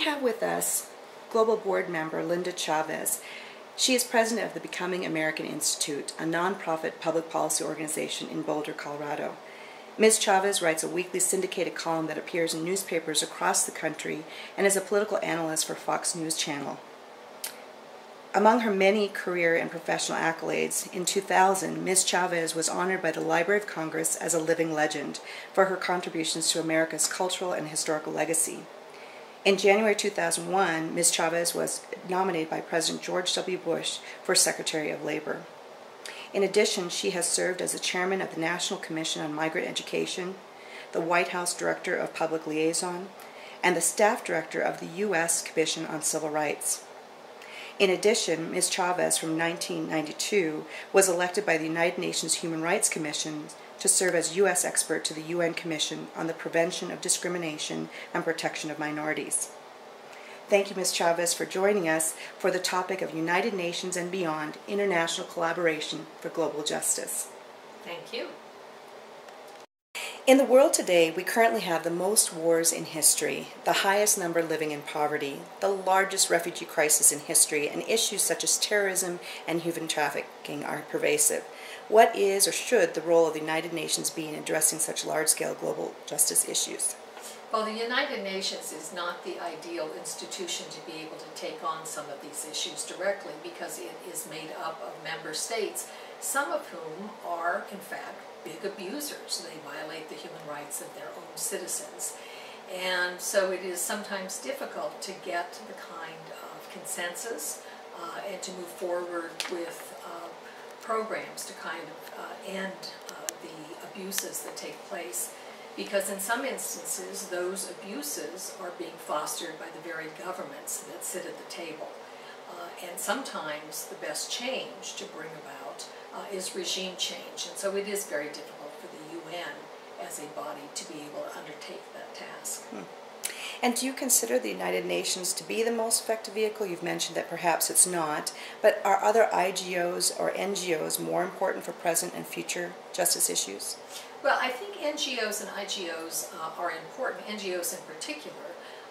we have with us Global Board member Linda Chavez. She is president of the Becoming American Institute, a nonprofit public policy organization in Boulder, Colorado. Ms. Chavez writes a weekly syndicated column that appears in newspapers across the country and is a political analyst for Fox News Channel. Among her many career and professional accolades, in 2000, Ms. Chavez was honored by the Library of Congress as a living legend for her contributions to America's cultural and historical legacy. In January 2001, Ms. Chavez was nominated by President George W. Bush for Secretary of Labor. In addition, she has served as the chairman of the National Commission on Migrant Education, the White House Director of Public Liaison, and the staff director of the U.S. Commission on Civil Rights. In addition, Ms. Chavez from 1992 was elected by the United Nations Human Rights Commission to serve as U.S. expert to the UN Commission on the Prevention of Discrimination and Protection of Minorities. Thank you, Ms. Chavez, for joining us for the topic of United Nations and beyond international collaboration for global justice. Thank you. In the world today, we currently have the most wars in history, the highest number living in poverty, the largest refugee crisis in history, and issues such as terrorism and human trafficking are pervasive. What is or should the role of the United Nations be in addressing such large-scale global justice issues? Well, the United Nations is not the ideal institution to be able to take on some of these issues directly because it is made up of member states, some of whom are, in fact, big abusers. They violate the human rights of their own citizens. And so it is sometimes difficult to get the kind of consensus uh, and to move forward with programs to kind of uh, end uh, the abuses that take place. Because in some instances, those abuses are being fostered by the very governments that sit at the table. Uh, and sometimes the best change to bring about uh, is regime change. And so it is very difficult for the UN as a body to be able to undertake that task. Hmm. And do you consider the United Nations to be the most effective vehicle? You've mentioned that perhaps it's not, but are other IGOs or NGOs more important for present and future justice issues? Well, I think NGOs and IGOs uh, are important, NGOs in particular,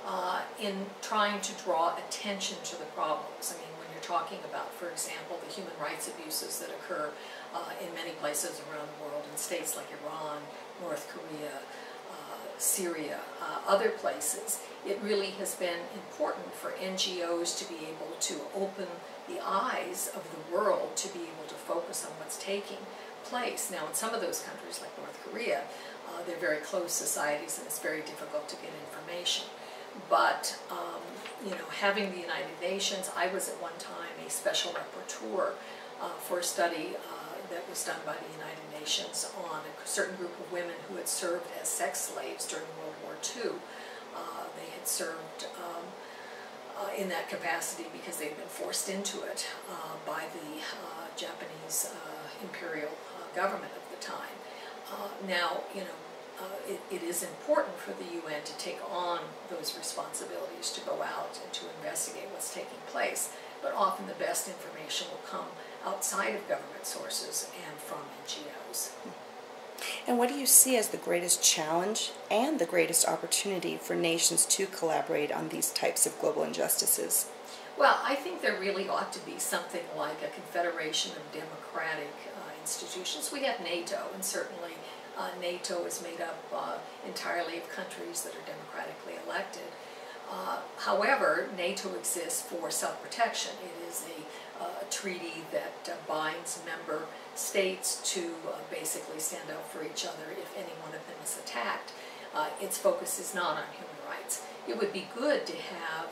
uh, in trying to draw attention to the problems. I mean, when you're talking about, for example, the human rights abuses that occur uh, in many places around the world, in states like Iran, North Korea, Syria, uh, other places, it really has been important for NGOs to be able to open the eyes of the world to be able to focus on what's taking place. Now, in some of those countries, like North Korea, uh, they're very closed societies and it's very difficult to get information. But um, you know, having the United Nations, I was at one time a special rapporteur uh, for a study uh, that was done by the United On a certain group of women who had served as sex slaves during World War II. Uh, they had served um, uh, in that capacity because they'd been forced into it uh, by the uh, Japanese imperial government of the time. now, you know, uh, it, it is important for the UN to take on those responsibilities to go out and to investigate what's taking place. But often the best information will come outside of government sources and. And what do you see as the greatest challenge and the greatest opportunity for nations to collaborate on these types of global injustices? Well, I think there really ought to be something like a confederation of democratic uh, institutions. We have NATO, and certainly uh, NATO is made up uh, entirely of countries that are democratically elected. Uh, however, NATO exists for self-protection. It is a, uh, treaty that uh, binds member states to uh, basically stand up for each other if any one of them is attacked. its focus is not on human rights. It would be good to have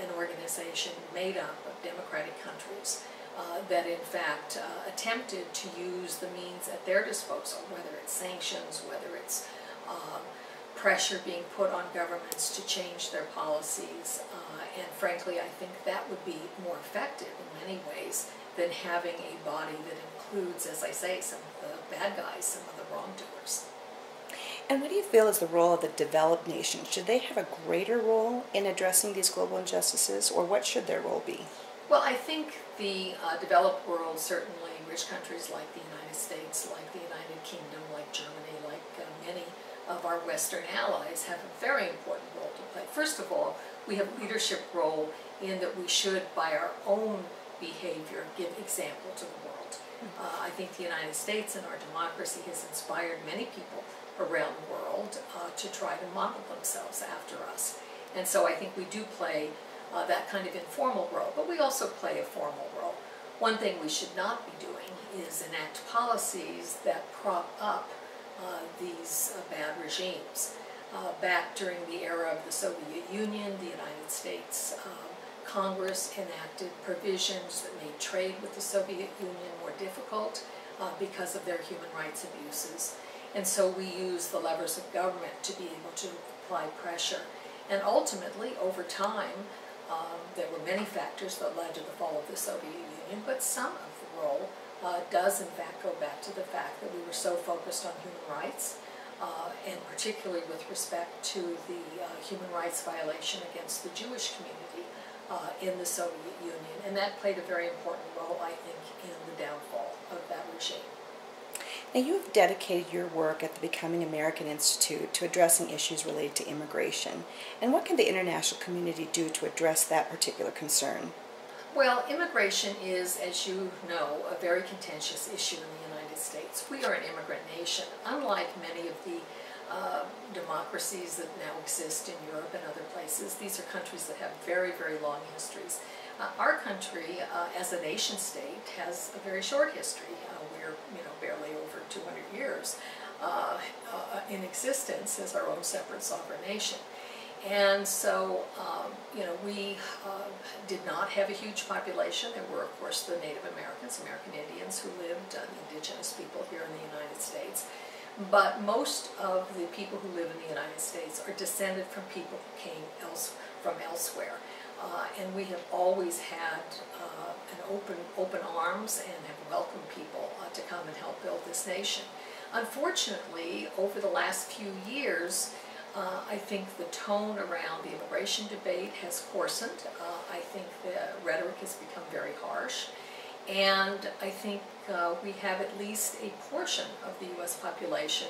an organization made up of democratic countries uh, that in fact uh, attempted to use the means at their disposal, whether it's sanctions, whether it's um, pressure being put on governments to change their policies. Uh, and frankly, I think that would be more effective in many ways than having a body that includes, as I say, some of the bad guys, some of the wrongdoers. And what do you feel is the role of the developed nations? Should they have a greater role in addressing these global injustices, or what should their role be? Well, I think the uh, developed world, certainly rich countries like the United States, like the United Kingdom, like Germany, like uh, many of our Western allies have a very important role to play. First of all, we have a leadership role in that we should, by our own behavior, give example to the world. Uh, I think the United States and our democracy has inspired many people around the world uh, to try to model themselves after us. And so I think we do play uh, that kind of informal role, but we also play a formal role. One thing we should not be doing is enact policies that prop up these uh, bad regimes. Uh, back during the era of the Soviet Union, the United States um, Congress enacted provisions that made trade with the Soviet Union more difficult uh, because of their human rights abuses. And so we use the levers of government to be able to apply pressure. And ultimately, over time, um, there were many factors that led to the fall of the Soviet Union, but some of the role uh, does in fact go back to the fact that we were so focused on human rights, uh, and particularly with respect to the uh, human rights violation against the Jewish community uh, in the Soviet Union. And that played a very important role, I think, in the downfall of that regime. Now, you have dedicated your work at the Becoming American Institute to addressing issues related to immigration. And what can the international community do to address that particular concern? Well, immigration is, as you know, a very contentious issue in the United States. We are an immigrant nation, unlike many of the uh, democracies that now exist in Europe and other places. These are countries that have very, very long histories. Uh, our country, uh, as a nation state, has a very short history. Uh, we're, you know, barely over 200 years uh, uh, in existence as our own separate sovereign nation. And so, um, you know, we uh, did not have a huge population. There were, of course, the Native Americans, American Indians who lived, uh, indigenous people here in the United States. But most of the people who live in the United States are descended from people who came else, from elsewhere. Uh, and we have always had uh, an open, open arms and have welcomed people uh, to come and help build this nation. Unfortunately, over the last few years, uh, I think the tone around the immigration debate has coarsened. Uh, I think the rhetoric has become very harsh. And I think uh, we have at least a portion of the U.S. population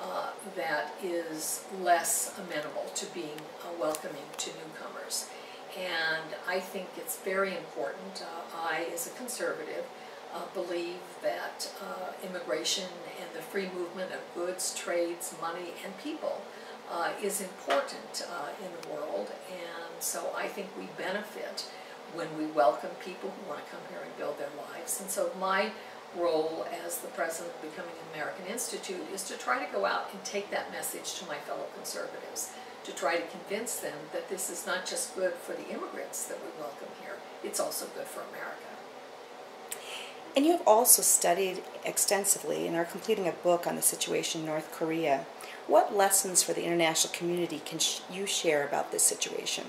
uh, that is less amenable to being uh, welcoming to newcomers. And I think it's very important. Uh, I, as a conservative, uh, believe that uh, immigration and the free movement of goods, trades, money, and people Uh, is important uh, in the world. And so I think we benefit when we welcome people who want to come here and build their lives. And so my role as the president of Becoming an American Institute is to try to go out and take that message to my fellow conservatives, to try to convince them that this is not just good for the immigrants that we welcome here, it's also good for America. And you have also studied extensively and are completing a book on the situation in North Korea. What lessons for the international community can sh you share about this situation?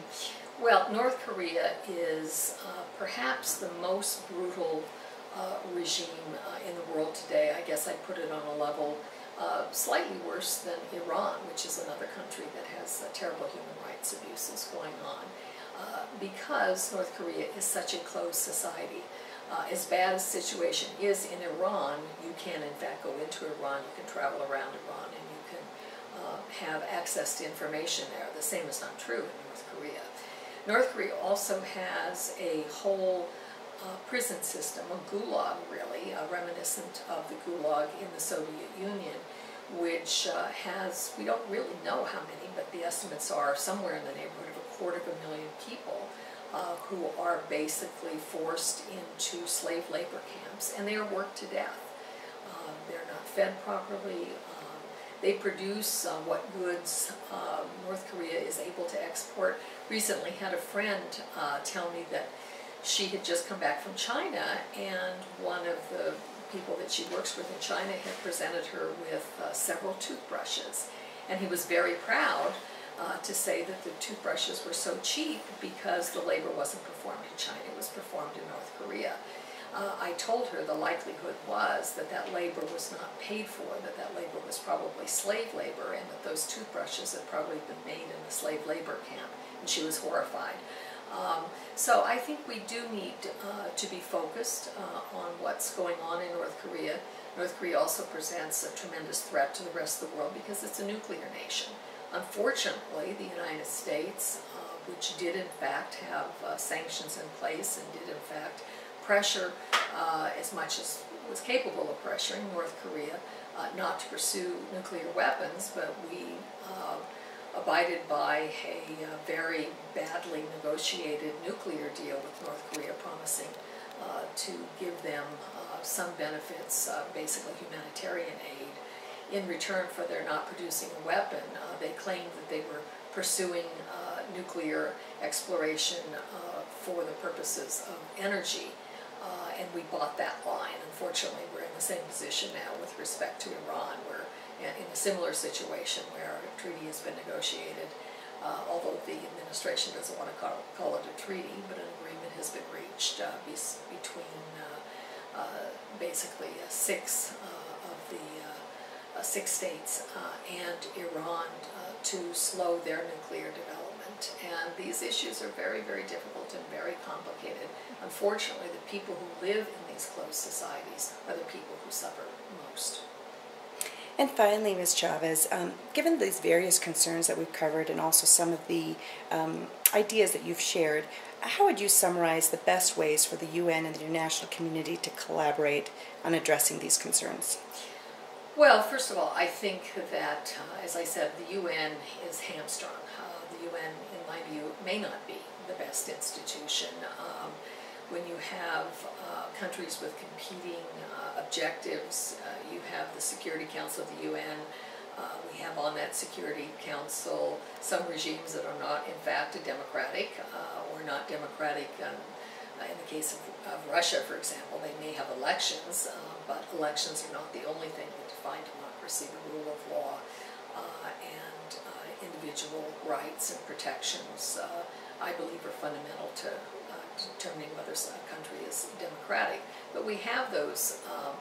Well, North Korea is uh, perhaps the most brutal uh, regime uh, in the world today. I guess I'd put it on a level uh, slightly worse than Iran, which is another country that has uh, terrible human rights abuses going on. Uh, because North Korea is such a closed society. As bad as the situation is in Iran, you can in fact go into Iran, you can travel around Iran, and you can have access to information there. The same is not true in North Korea. North Korea also has a whole uh, prison system, a gulag really, uh, reminiscent of the gulag in the Soviet Union, which uh, has, we don't really know how many, but the estimates are somewhere in the neighborhood of a quarter of a million people uh, who are basically forced into slave labor camps, and they are worked to death. Um, they're not fed properly, they produce uh, what goods uh, North Korea is able to export. Recently had a friend uh, tell me that she had just come back from China and one of the people that she works with in China had presented her with uh, several toothbrushes. And he was very proud uh, to say that the toothbrushes were so cheap because the labor wasn't performed in China, it was performed in North Korea uh, I told her the likelihood was that that labor was not paid for, that that labor was probably slave labor, and that those toothbrushes had probably been made in a slave labor camp, and she was horrified. Um, so I think we do need uh, to be focused uh, on what's going on in North Korea. North Korea also presents a tremendous threat to the rest of the world because it's a nuclear nation. Unfortunately, the United States, uh, which did in fact have uh, sanctions in place and did in fact pressure uh, as much as was capable of pressuring North Korea uh, not to pursue nuclear weapons, but we uh, abided by a uh, very badly negotiated nuclear deal with North Korea promising to give them some benefits, basically humanitarian aid, in return for their not producing a weapon. Uh, they claimed that they were pursuing uh, nuclear exploration for the purposes of energy, and we bought that line. Unfortunately, we're in the same position now with respect to Iran, where in a similar situation where a treaty has been negotiated, uh, although the administration doesn't want to call, call, it a treaty, but an agreement has been reached uh, be, between uh, uh basically uh, six uh, of the six states and Iran to slow their nuclear development. And these issues are very, very difficult and very complicated. Unfortunately, the people who live in these closed societies are the people who suffer most. And finally, Ms. Chavez, um, given these various concerns that we've covered and also some of the um, ideas that you've shared, how would you summarize the best ways for the UN and the international community to collaborate on addressing these concerns? Well, first of all, I think that, uh, as I said, the UN is hamstrung. Uh, the UN, in my view, may not be the best institution. Um, when you have uh, countries with competing uh, objectives, uh, you have the Security Council of the UN, uh, we have on that Security Council some regimes that are not in fact democratic or not democratic. Um, in the case of, of, Russia, for example, they may have elections, but elections are not the only thing that define democracy. The rule of law and individual rights and protections, I believe, are fundamental to determining whether a country is democratic. But we have those, um,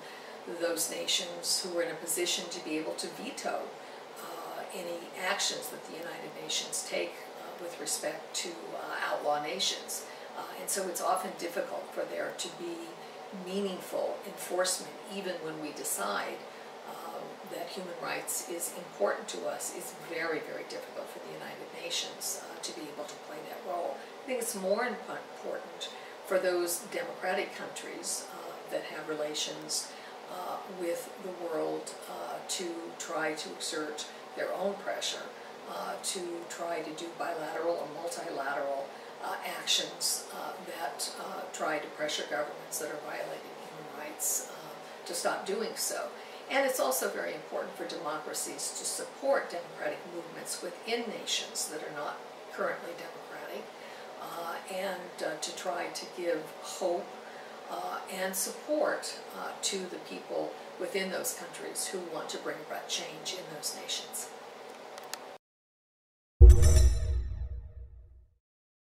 those nations who are in a position to be able to veto uh, any actions that the United Nations take uh, with respect to uh, outlaw nations. Uh, and so it's often difficult for there to be meaningful enforcement even when we decide um, that human rights is important to us. is very, very difficult for the United Nations uh, to be able to play that role. I think it's more important for those democratic countries uh, that have relations uh, with the world uh, to try to exert their own pressure, uh, to try to do bilateral or multilateral uh, actions uh, that try to pressure governments that are violating human rights to stop doing so. And it's also very important for democracies to support democratic movements within nations that are not currently democratic uh, and uh, to try to give hope uh, and support uh, to the people within those countries who want to bring about change in those nations.